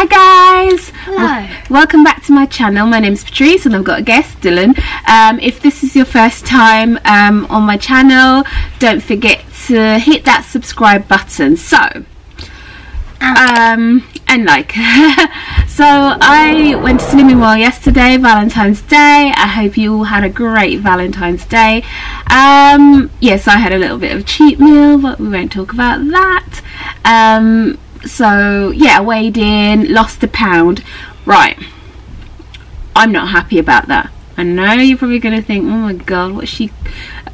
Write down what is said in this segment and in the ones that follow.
Hi guys! Hello. welcome back to my channel. My name's Patrice and I've got a guest, Dylan. Um, if this is your first time um, on my channel, don't forget to hit that subscribe button. So, um, and like. so I went to Slimming World yesterday, Valentine's Day. I hope you all had a great Valentine's Day. Um, yes, I had a little bit of a cheat meal, but we won't talk about that. Um, so yeah, I weighed in, lost a pound. Right, I'm not happy about that. I know you're probably going to think, oh my god, what's she,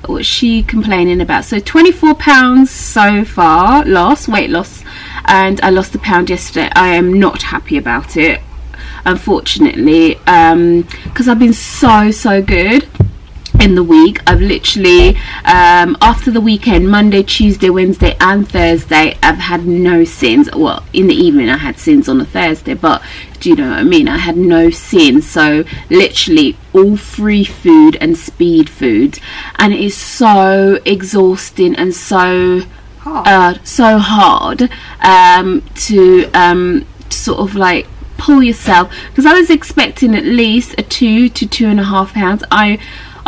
what's she complaining about? So 24 pounds so far lost, weight loss, and I lost a pound yesterday. I am not happy about it, unfortunately, um, because I've been so so good in the week. I've literally um, after the weekend monday tuesday wednesday and thursday i've had no sins. Well in the evening i had sins on a thursday but do you know what i mean? I had no sins. So literally all free food and speed food. And it is so exhausting and so uh, so hard um, to um, sort of like pull yourself. Because I was expecting at least a two to two and a half pounds. I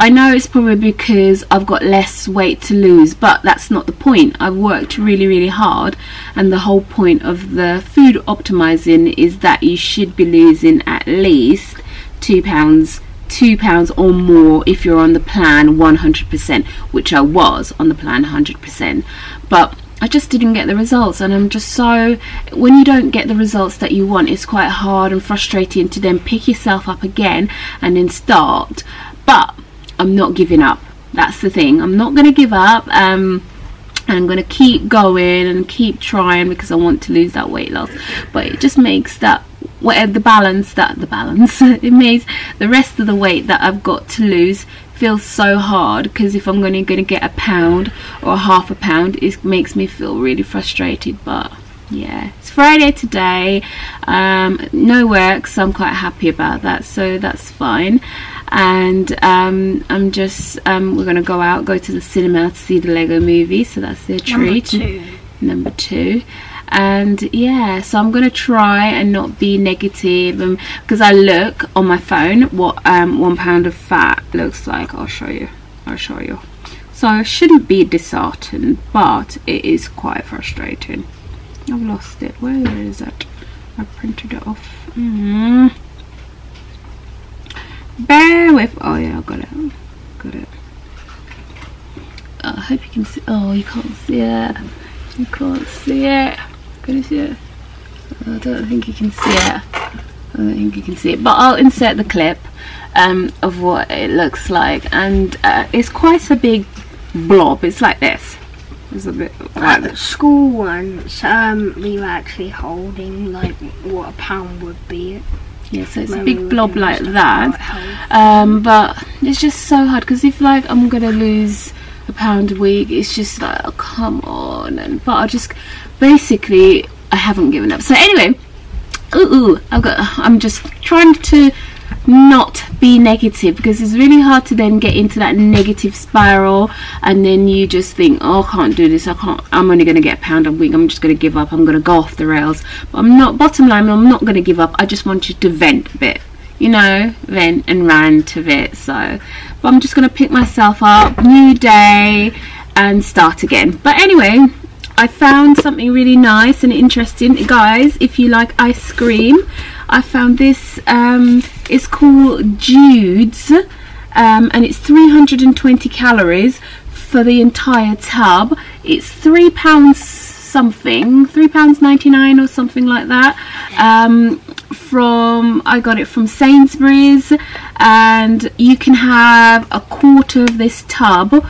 I know it's probably because I've got less weight to lose, but that's not the point. I've worked really, really hard, and the whole point of the food optimizing is that you should be losing at least two pounds two pounds or more if you're on the plan 100% which I was on the plan 100% but I just didn't get the results and I'm just so when you don't get the results that you want it's quite hard and frustrating to then pick yourself up again and then start but I'm not giving up. That's the thing. I'm not gonna give up um and I'm going to keep going and keep trying because I want to lose that weight loss. But it just makes that whatever the balance that the balance it makes the rest of the weight that I've got to lose feel so hard. Because if I'm going to, going to get a pound or half a pound it makes me feel really frustrated. But yeah it's Friday today. Um, no work so I'm quite happy about that. So that's fine and um, I'm just um, we're gonna go out go to the cinema to see the Lego movie so that's the treat. Number two. number two. And yeah so I'm gonna try and not be negative and because I look on my phone what um, one pound of fat looks like. I'll show you. I'll show you. So I shouldn't be disheartened but it is quite frustrating. I've lost it. Where is it? I printed it off. Mm. Bear with oh yeah I got it got it. Oh, I hope you can see oh you can't see it. You can't see it. Can you see it? I don't think you can see it. I don't think you can see it but I'll insert the clip um, of what it looks like. And uh, it's quite a big blob. It's like this. It's a bit At like the this. school once, um, we were actually holding like what a pound would be. Yeah so it's a big blob like that. um, but it's just so hard because if like I'm gonna lose a pound a week it's just like oh, come on. And but I just basically I haven't given up. So anyway ooh, ooh I've got I'm just trying to not be negative because it's really hard to then get into that negative spiral and then you just think oh I can't do this. I can't I'm only going to get a pound a week. I'm just going to give up. I'm going to go off the rails. But I'm not bottom line I'm not going to give up. I just want you to vent a bit you know vent and rant a bit. So but I'm just going to pick myself up new day and start again. But anyway I found something really nice and interesting. Guys if you like ice cream I found this um, it's called Jude's um, and it's 320 calories for the entire tub. It's three pounds something three pounds 99 or something like that um, from I got it from Sainsbury's and you can have a quarter of this tub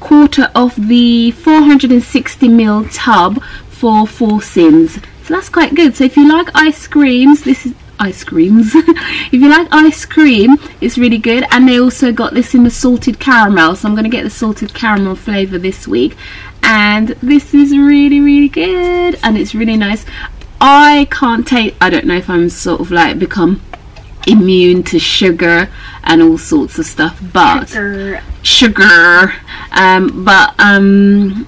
quarter of the 460 ml tub for four sins. So that's quite good. So if you like ice creams this is ice creams. If you like ice cream it's really good. And they also got this in the salted caramel. So I'm going to get the salted caramel flavor this week. And this is really really good. And it's really nice. I can't take I don't know if I'm sort of like become immune to sugar and all sorts of stuff but Sugar. sugar. Um, but um,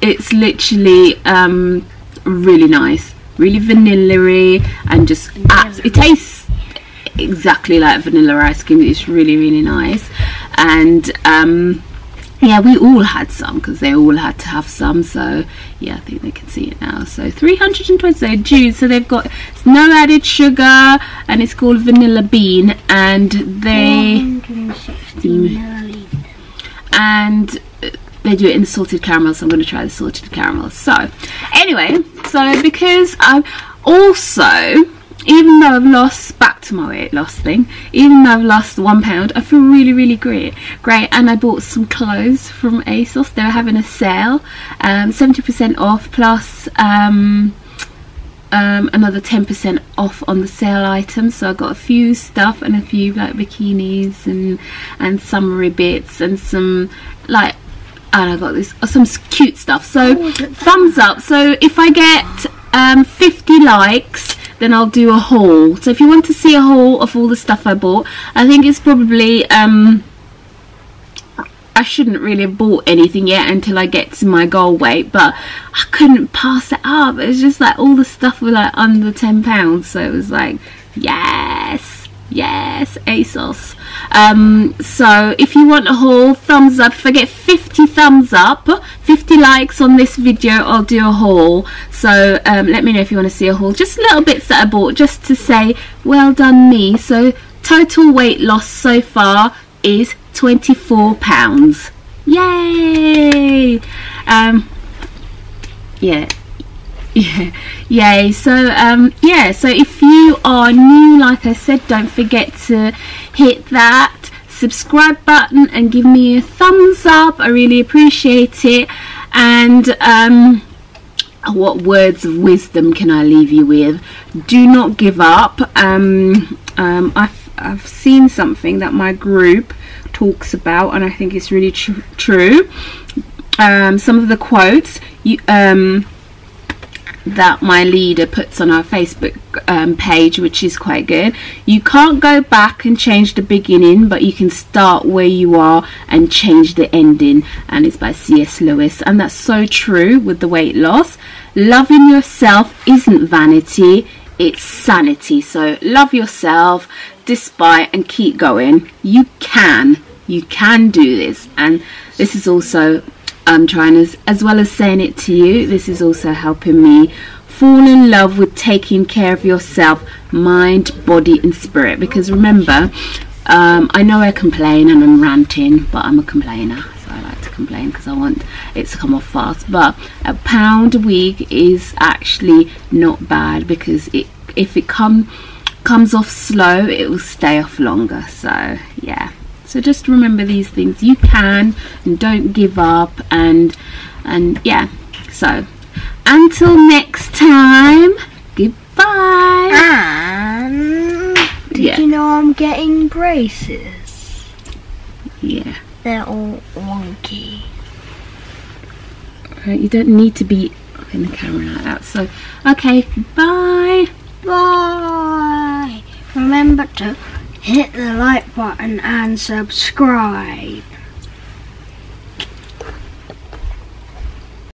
it's literally um, really nice really vanilla and just abs- it tastes exactly like vanilla ice cream. It's really really nice, and um, yeah, we all had some because they all had to have some. So yeah, I think they can see it now. So 320 so Jude's. So they've got no added sugar, and it's called vanilla bean, and they and they do it in salted caramel so I'm going to try the salted caramel. So anyway so because I've also even though I've lost back to my weight loss thing even though I've lost one pound I feel really really great great and I bought some clothes from ASOS. They were having a sale um, 70% off plus um, um, another 10% off on the sale items so I got a few stuff and a few like bikinis and and summery bits and some like and I got this uh, some cute stuff. So Oh, look at that. thumbs up. So if I get um, 50 likes then I'll do a haul. So if you want to see a haul of all the stuff I bought I think it's probably um, I shouldn't really have bought anything yet until I get to my goal weight, but I couldn't pass it up. It was just like all the stuff was like under ten pounds, so it was like yes, yes, ASOS. Um, so if you want a haul, thumbs up. If I get fifty thumbs up, fifty likes on this video, I'll do a haul. So um, let me know if you want to see a haul. Just little bits that I bought, just to say well done me. So total weight loss so far is 24 pounds yay um yeah yeah yay so um yeah so if you are new like i said don't forget to hit that subscribe button and give me a thumbs up i really appreciate it and um what words of wisdom can I leave you with? Do not give up. Um, um, I've, I've seen something that my group talks about, and I think it's really tr- true. Um, some of the quotes you, um, that my leader puts on our Facebook um, page, which is quite good. You can't go back and change the beginning, but you can start where you are and change the ending. And it's by C.S. Lewis, and that's so true with the weight loss. Loving yourself isn't vanity, it's sanity. So love yourself despite and keep going. You can, you can do this, and this is also I'm trying as as well as saying it to you. This is also helping me fall in love with taking care of yourself, mind, body, and spirit. Because remember, um, I know I complain and I'm ranting, but I'm a complainer. So I like to complain because I want it to come off fast. But a pound a week is actually not bad because it if it come comes off slow, it will stay off longer. So yeah. So just remember these things. You can and don't give up and and yeah. So until next time, goodbye. And did Yeah. you know I'm getting braces? Yeah. They're all wonky. Right, you don't need to be in the camera like that. So okay, bye. Bye. Remember to hit the like button and subscribe.